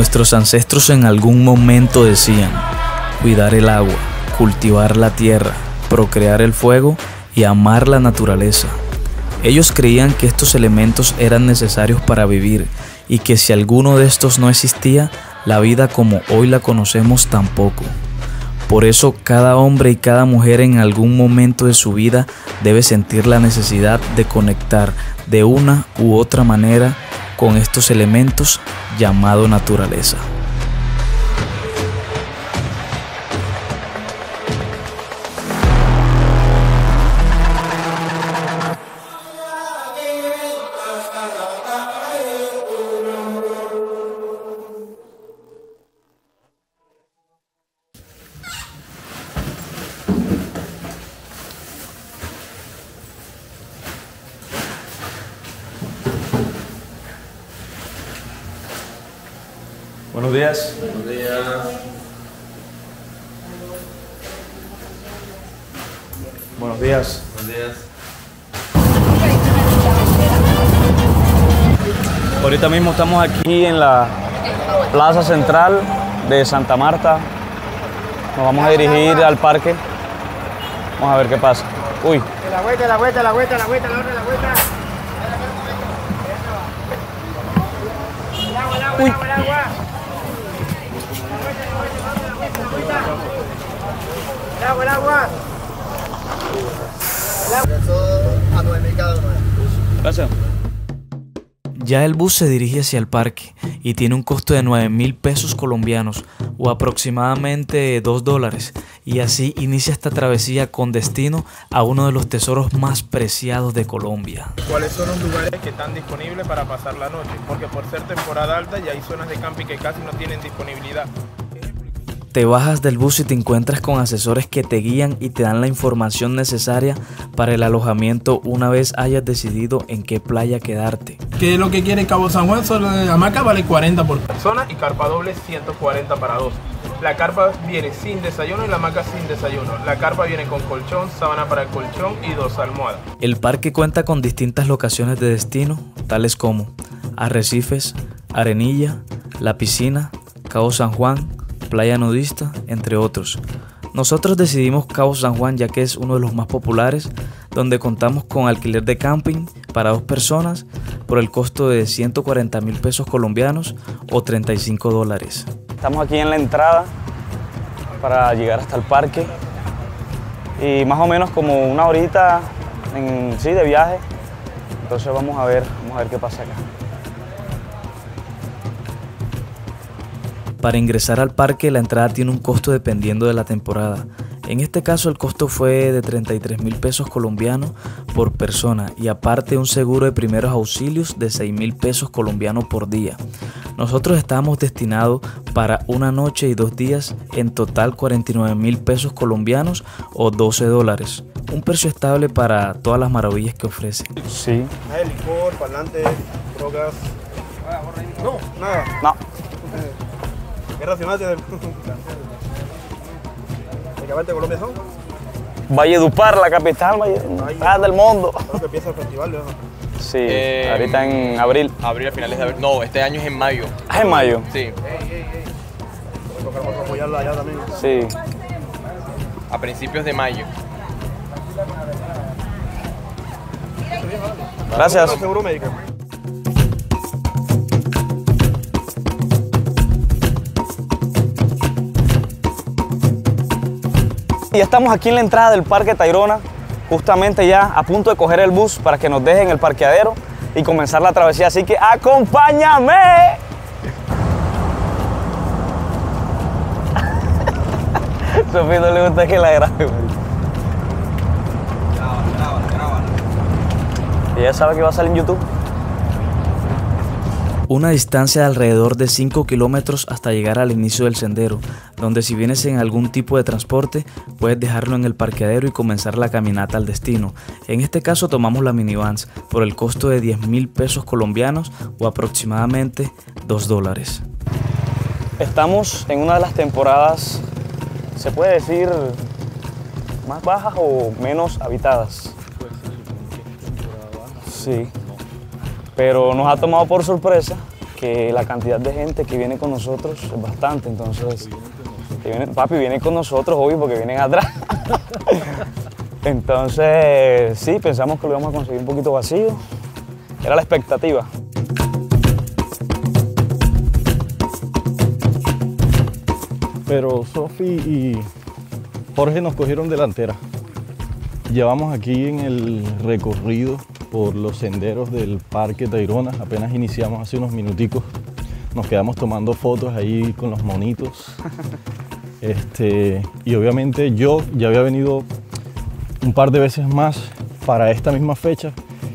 Nuestros ancestros en algún momento decían, cuidar el agua, cultivar la tierra, procrear el fuego y amar la naturaleza. Ellos creían que estos elementos eran necesarios para vivir y que si alguno de estos no existía, la vida como hoy la conocemos tampoco. Por eso cada hombre y cada mujer en algún momento de su vida debe sentir la necesidad de conectar de una u otra manera con estos elementos llamado naturaleza. Buenos días. Buenos días. Buenos días. Buenos días. Ahorita mismo estamos aquí en la Plaza Central de Santa Marta. Nos vamos a dirigir al parque. Vamos a ver qué pasa. Uy, La vuelta, la vuelta, la vuelta, la vuelta, la vuelta, la vuelta. El agua, el agua, gracias. Ya el bus se dirige hacia el parque y tiene un costo de 9 mil pesos colombianos o aproximadamente 2 dólares y así inicia esta travesía con destino a uno de los tesoros más preciados de Colombia. cuáles son los lugares que están disponibles para pasar la noche, porque por ser temporada alta ya hay zonas de camping que casi no tienen disponibilidad. Te bajas del bus y te encuentras con asesores que te guían y te dan la información necesaria para el alojamiento una vez hayas decidido en qué playa quedarte. ¿Qué es lo que quiere Cabo San Juan? Solo la hamaca vale 40 por Persona y carpa doble 140 para dos. La carpa viene sin desayuno y la hamaca sin desayuno. La carpa viene con colchón, sábana para el colchón y dos almohadas. El parque cuenta con distintas locaciones de destino, tales como Arrecifes, Arenilla, La Piscina, Cabo San Juan, Playa Nudista, entre otros. Nosotros decidimos Cabo San Juan ya que es uno de los más populares, donde contamos con alquiler de camping para dos personas por el costo de 140 mil pesos colombianos o 35 dólares. Estamos aquí en la entrada para llegar hasta el parque y más o menos como una horita en, sí, de viaje. Entonces vamos a ver, vamos a ver qué pasa acá. Para ingresar al parque la entrada tiene un costo dependiendo de la temporada. En este caso el costo fue de 33 mil pesos colombianos por persona y aparte un seguro de primeros auxilios de 6 mil pesos colombianos por día. Nosotros estábamos destinados para una noche y dos días, en total 49 mil pesos colombianos o 12 dólares. Un precio estable para todas las maravillas que ofrece. Sí. Hay licor, parlante, drogas. No, nada. No, ¿Qué racional de... ¿De qué parte de Colombia son? Valledupar, la capital Valle- ah, del mundo. Creo que empieza el festival, ¿no? Sí, Eh, ahorita en abril. Abril a finales de abril. No, este año es en mayo. Ah, en mayo. Sí, Tocar para apoyarla allá también. Sí. a principios de mayo. Gracias. Seguro médico. Y estamos aquí en la entrada del Parque Tayrona, justamente ya a punto de coger el bus para que nos dejen el parqueadero y comenzar la travesía. Así que acompáñame. Sofía no le gusta que la grabe. Y ella sabe que va a salir en YouTube. Una distancia de alrededor de 5 kilómetros hasta llegar al inicio del sendero, donde si vienes en algún tipo de transporte, puedes dejarlo en el parqueadero y comenzar la caminata al destino. En este caso tomamos la minivans por el costo de 10 mil pesos colombianos o aproximadamente 2 dólares. Estamos en una de las temporadas, se puede decir, más bajas o menos habitadas. Sí. Pero nos ha tomado por sorpresa que la cantidad de gente que viene con nosotros es bastante, entonces... que viene- papi, viene con nosotros, obvio, porque vienen atrás. entonces, sí, pensamos que lo íbamos a conseguir un poquito vacío. Era la expectativa. Pero Sofi y Jorge nos cogieron delantera. Llevamos aquí en el recorrido por los senderos del Parque Tayrona. Apenas iniciamos hace unos minuticos. Nos quedamos tomando fotos ahí con los monitos. Este, y obviamente yo ya había venido un par de veces más para esta misma fecha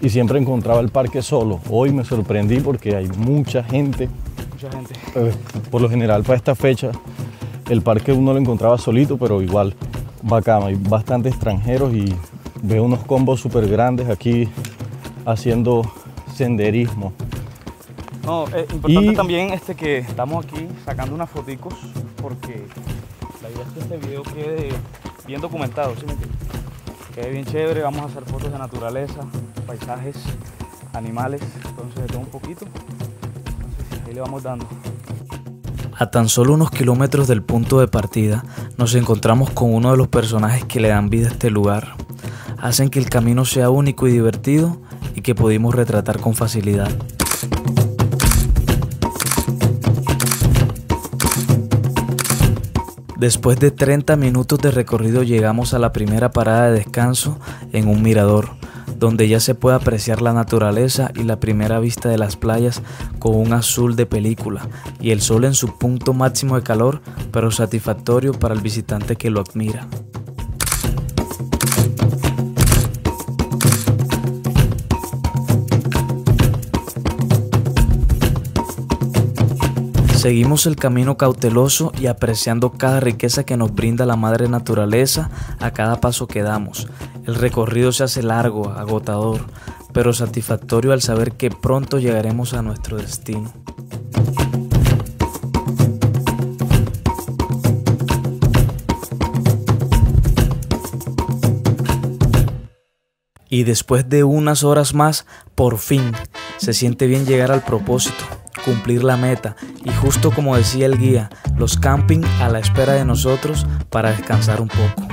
y siempre encontraba el parque solo. Hoy me sorprendí porque hay mucha gente. Mucha gente. Eh, por lo general para esta fecha el parque uno lo encontraba solito, pero igual bacán. Hay bastantes extranjeros y veo unos combos súper grandes aquí haciendo senderismo. No, es importante Y- también este que estamos aquí sacando unas foticos porque la idea es que este video quede bien documentado, ¿sí me entiendes? Quede bien chévere, vamos a hacer fotos de naturaleza, paisajes, animales, entonces de todo un poquito. Entonces ahí le vamos dando. A tan solo unos kilómetros del punto de partida, nos encontramos con uno de los personajes que le dan vida a este lugar. Hacen que el camino sea único y divertido y que pudimos retratar con facilidad. Después de 30 minutos de recorrido llegamos a la primera parada de descanso en un mirador, donde ya se puede apreciar la naturaleza y la primera vista de las playas con un azul de película y el sol en su punto máximo de calor, pero satisfactorio para el visitante que lo admira. Seguimos el camino cauteloso y apreciando cada riqueza que nos brinda la madre naturaleza a cada paso que damos. El recorrido se hace largo, agotador, pero satisfactorio al saber que pronto llegaremos a nuestro destino. Y después de unas horas más, por fin, se siente bien llegar al propósito, cumplir la meta y justo como decía el guía, los camping a la espera de nosotros para descansar un poco.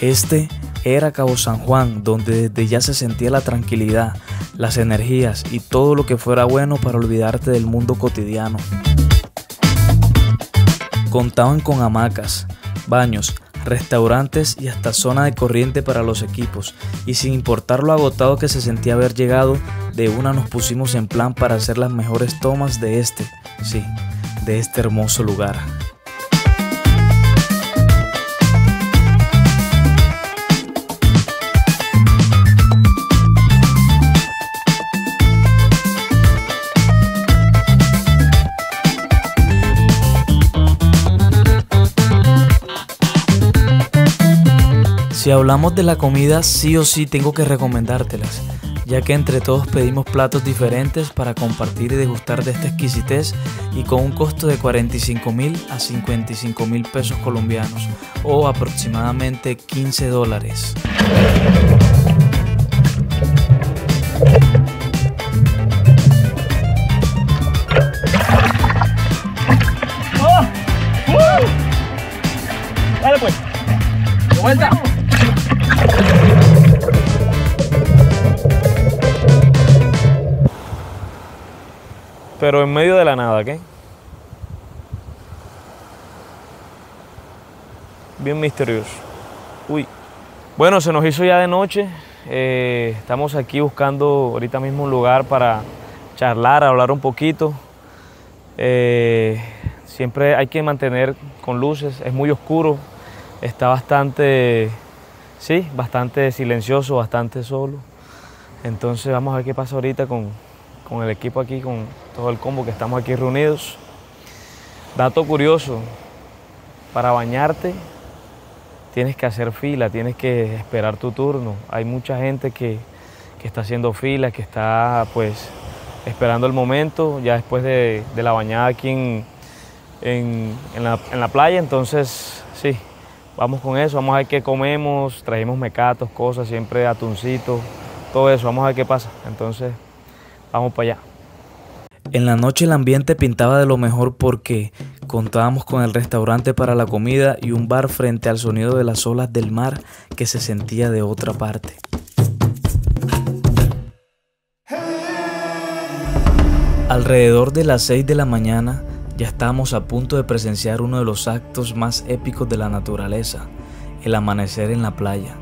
Este era Cabo San Juan, donde desde ya se sentía la tranquilidad, las energías y todo lo que fuera bueno para olvidarte del mundo cotidiano. Contaban con hamacas, baños, restaurantes y hasta zona de corriente para los equipos, y sin importar lo agotado que se sentía haber llegado, de una nos pusimos en plan para hacer las mejores tomas de este, sí, de este hermoso lugar. Si hablamos de la comida, sí o sí tengo que recomendártelas, ya que entre todos pedimos platos diferentes para compartir y degustar de esta exquisitez y con un costo de 45 mil a 55 mil pesos colombianos o aproximadamente 15 dólares. Dale pues. De vuelta. Pero en medio de la nada, ¿qué? Bien misterioso. Uy. Bueno, se nos hizo ya de noche. Eh, estamos aquí buscando ahorita mismo un lugar para charlar, hablar un poquito. Eh, siempre hay que mantener con luces, es muy oscuro, está bastante sí, bastante silencioso, bastante solo. Entonces vamos a ver qué pasa ahorita con, con el equipo aquí, con todo el combo que estamos aquí reunidos. Dato curioso, para bañarte tienes que hacer fila, tienes que esperar tu turno. Hay mucha gente que, que está haciendo fila, que está pues esperando el momento ya después de, de la bañada aquí en, en, la, en la playa. Entonces, sí, vamos con eso, vamos a ver qué comemos, trajimos mecatos, cosas, siempre atuncitos, todo eso, vamos a ver qué pasa. Entonces, vamos para allá. En la noche el ambiente pintaba de lo mejor porque contábamos con el restaurante para la comida y un bar frente al sonido de las olas del mar que se sentía de otra parte. Alrededor de las 6 de la mañana ya estábamos a punto de presenciar uno de los actos más épicos de la naturaleza, el amanecer en la playa,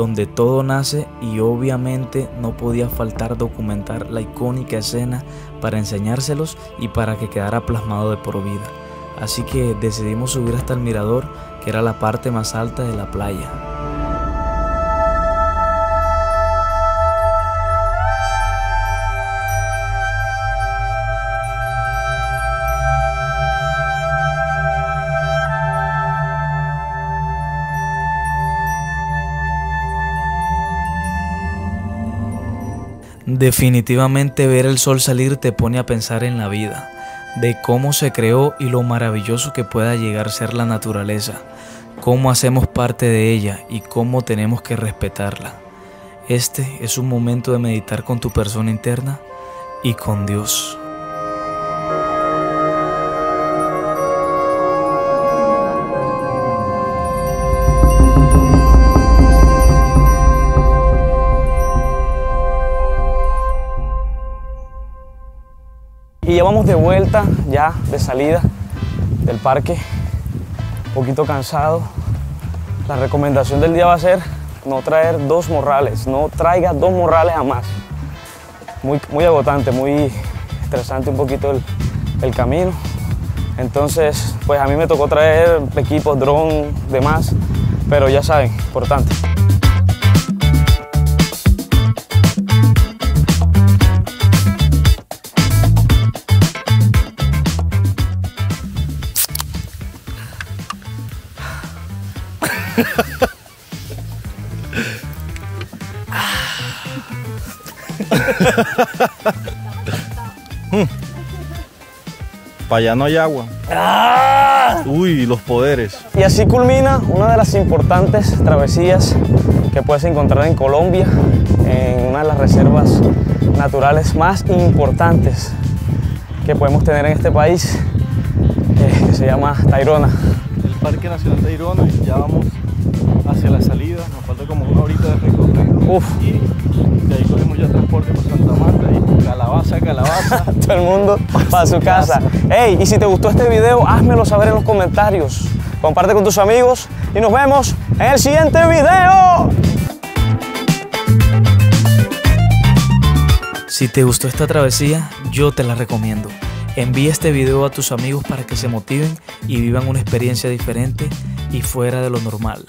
donde todo nace y obviamente no podía faltar documentar la icónica escena para enseñárselos y para que quedara plasmado de por vida. Así que decidimos subir hasta el mirador, que era la parte más alta de la playa. Definitivamente ver el sol salir te pone a pensar en la vida, de cómo se creó y lo maravilloso que pueda llegar a ser la naturaleza, cómo hacemos parte de ella y cómo tenemos que respetarla. Este es un momento de meditar con tu persona interna y con Dios. Y ya vamos de vuelta, ya de salida del parque, un poquito cansado. La recomendación del día va a ser no traer dos morrales, no traiga dos morrales jamás. Muy, muy agotante, muy estresante un poquito el, el camino. Entonces, pues a mí me tocó traer equipos, dron, demás, pero ya saben, importante. Para allá no hay agua. Uy, los poderes. Y así culmina una de las importantes travesías que puedes encontrar en Colombia, en una de las reservas naturales más importantes que podemos tener en este país, eh, que se llama Tayrona. El Parque Nacional Tayrona, ya vamos hacia la salida, nos falta como una horita de recorrido. Uf. Y de ahí cogemos ya transporte para Santa Marta y calabaza, calabaza. Todo el mundo para su casa. Hey, y si te gustó este video, házmelo saber en los comentarios. Comparte con tus amigos y nos vemos en el siguiente video. Si te gustó esta travesía, yo te la recomiendo. Envía este video a tus amigos para que se motiven y vivan una experiencia diferente y fuera de lo normal.